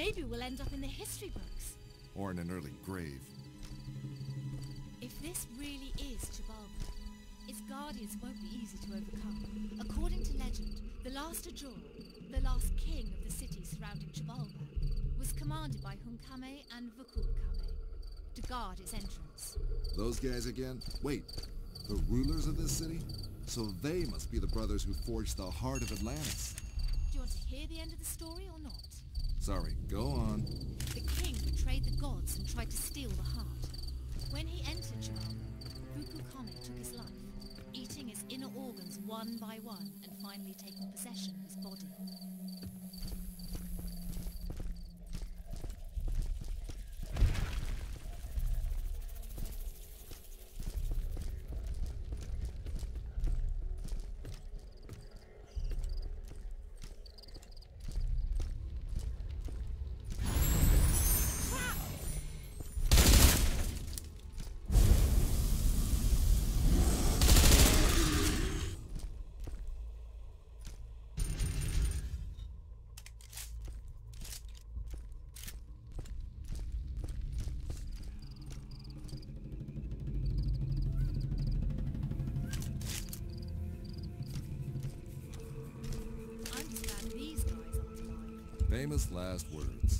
Maybe we'll end up in the history books. Or in an early grave. If this really is Xibalba, its guardians won't be easy to overcome. According to legend, the last Ajor, the last king of the city surrounding Xibalba, was commanded by Hun-Came and Vucub-Came to guard its entrance. Those guys again? Wait, the rulers of this city? So they must be the brothers who forged the heart of Atlantis. Do you want to hear the end of the story or not? Sorry, go on. The king betrayed the gods and tried to steal the heart. When he entered Xibalba, Vucub-Came took his life, eating his inner organs one by one and finally taking possession of his body. Famous last words.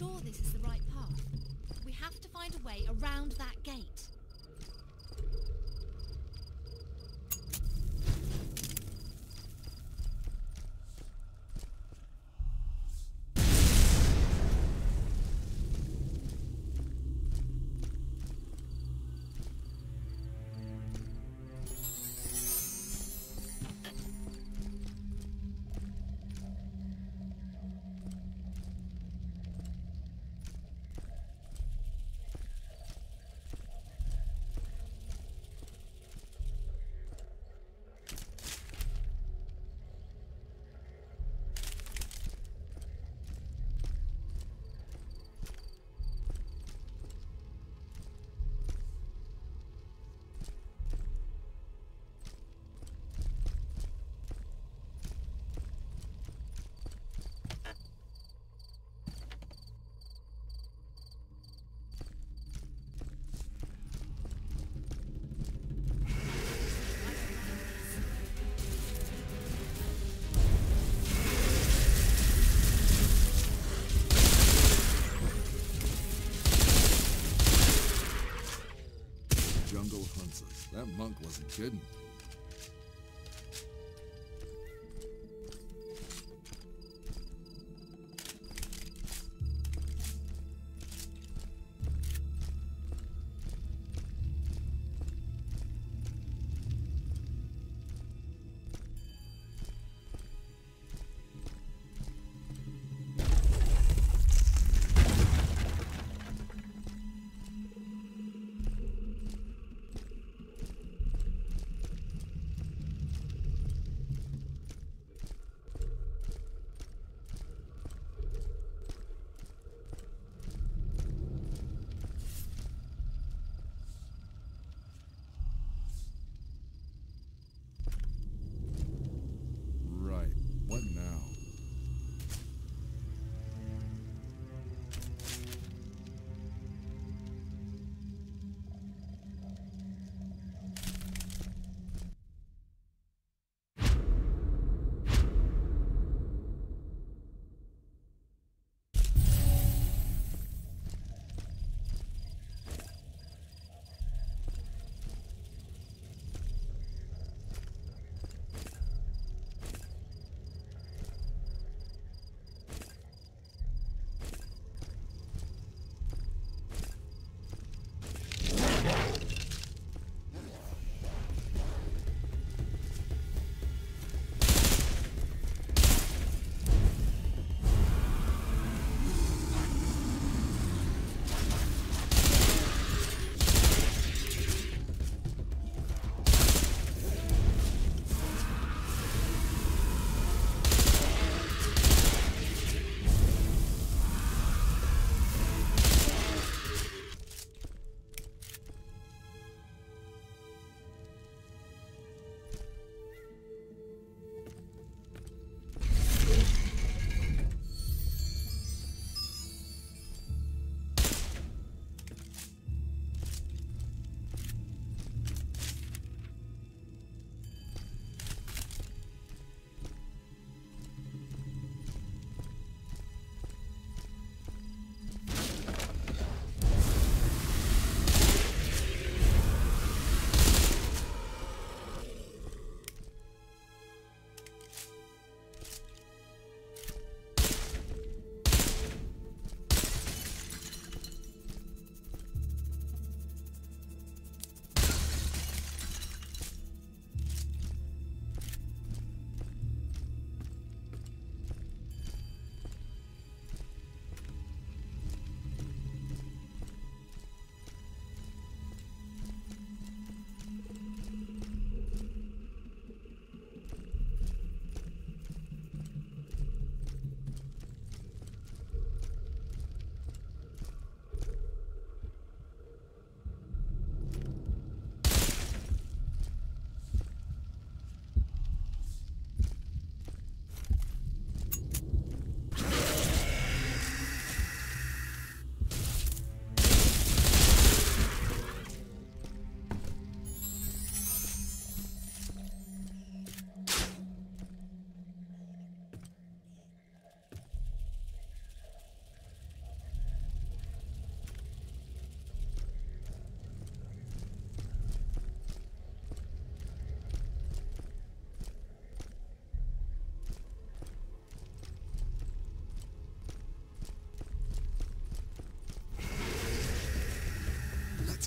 Sure this is the right path. We have to find a way around that gate. Monk wasn't kidding.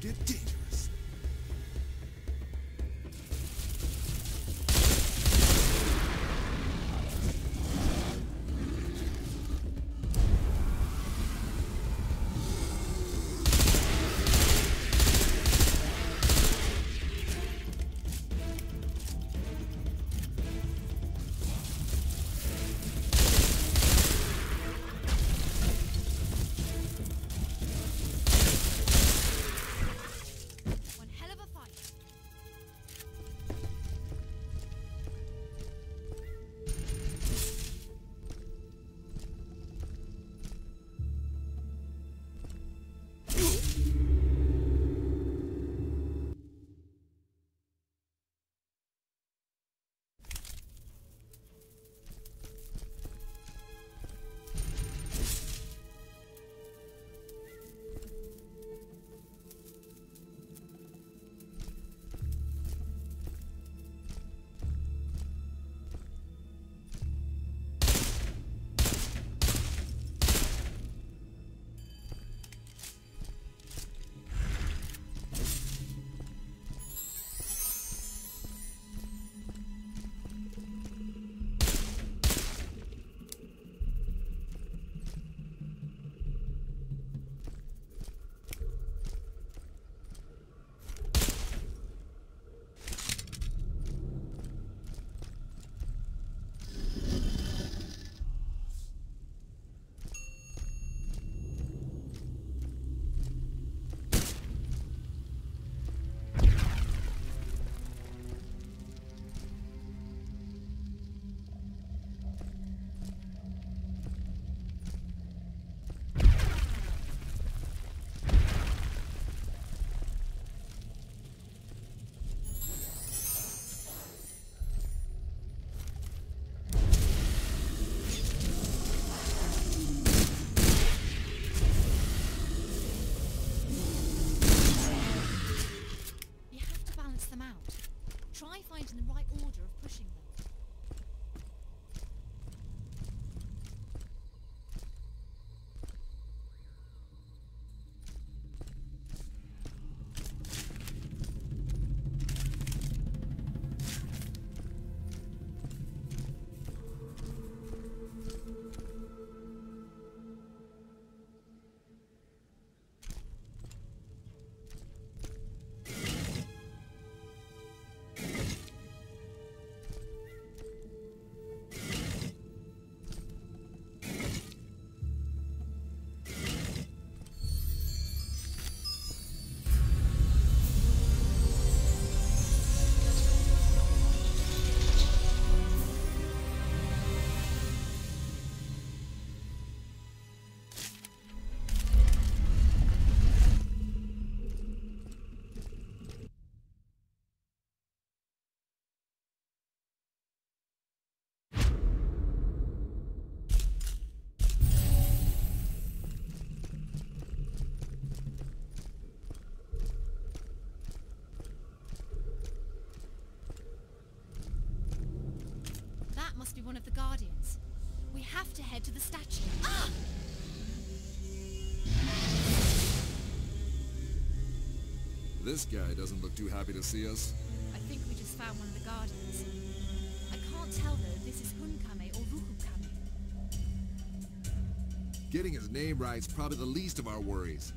Get dangerous. Finding the right be one of the Guardians. We have to head to the statue. Ah! This guy doesn't look too happy to see us. I think we just found one of the Guardians. I can't tell though if this is Hun-Came or Ruhukame. Getting his name right's probably the least of our worries.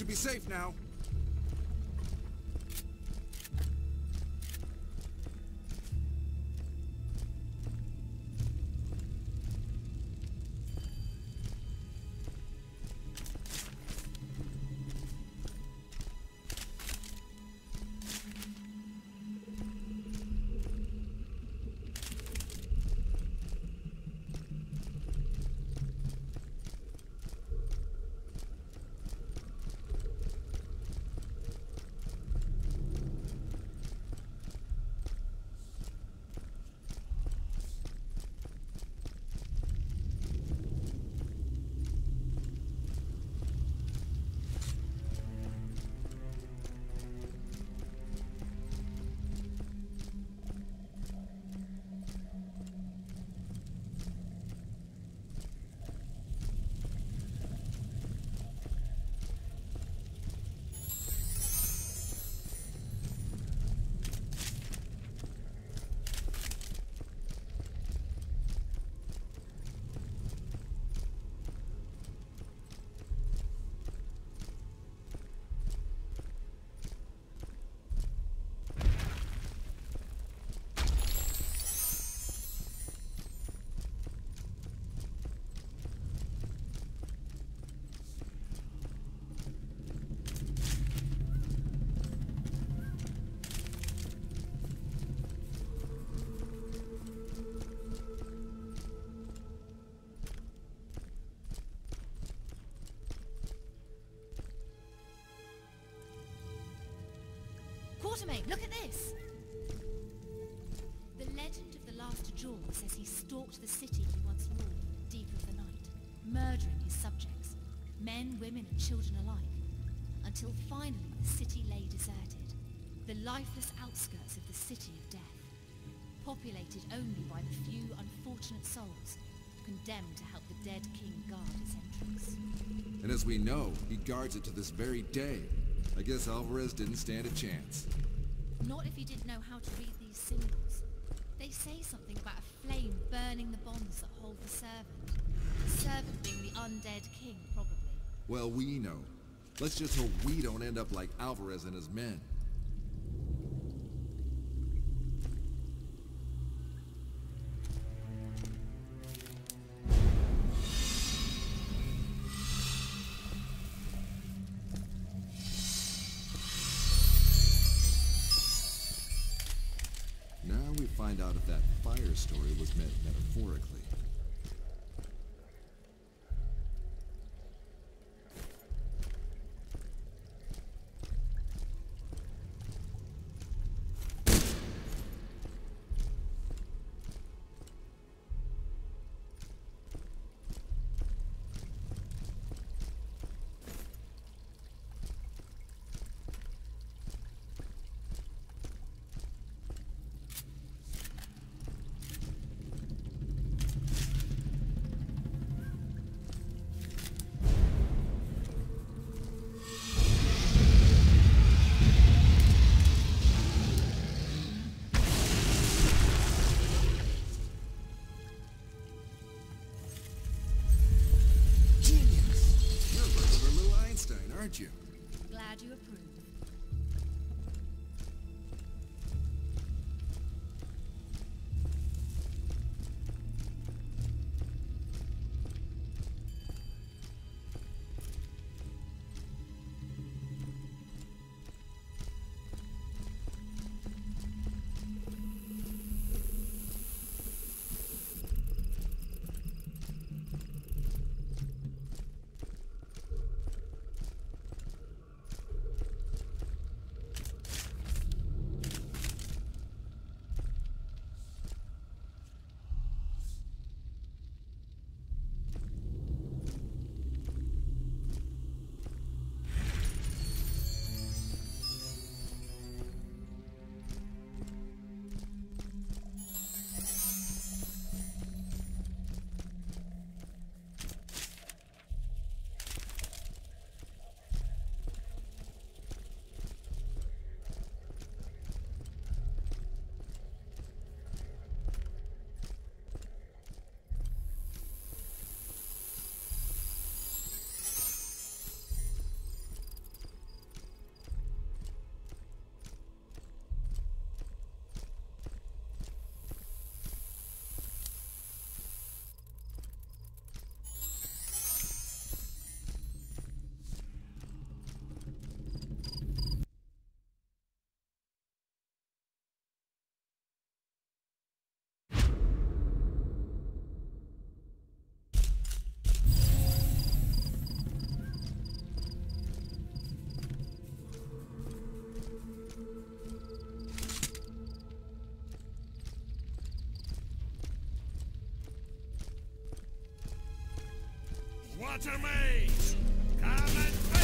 Should be safe now. Quatermain, look at this! The legend of the last Ajor says he stalked the city he once ruled deep of the night, murdering his subjects, men, women and children alike, until finally the city lay deserted, the lifeless outskirts of the city of death, populated only by the few unfortunate souls condemned to help the dead king guard its entrance. And as we know, he guards it to this very day. I guess Alvarez didn't stand a chance. Not if you didn't know how to read these symbols. They say something about a flame burning the bonds that hold the servant. The servant being the undead king, probably. Well, we know. Let's just hope we don't end up like Alvarez and his men. Was meant metaphorically. Water maze! Come and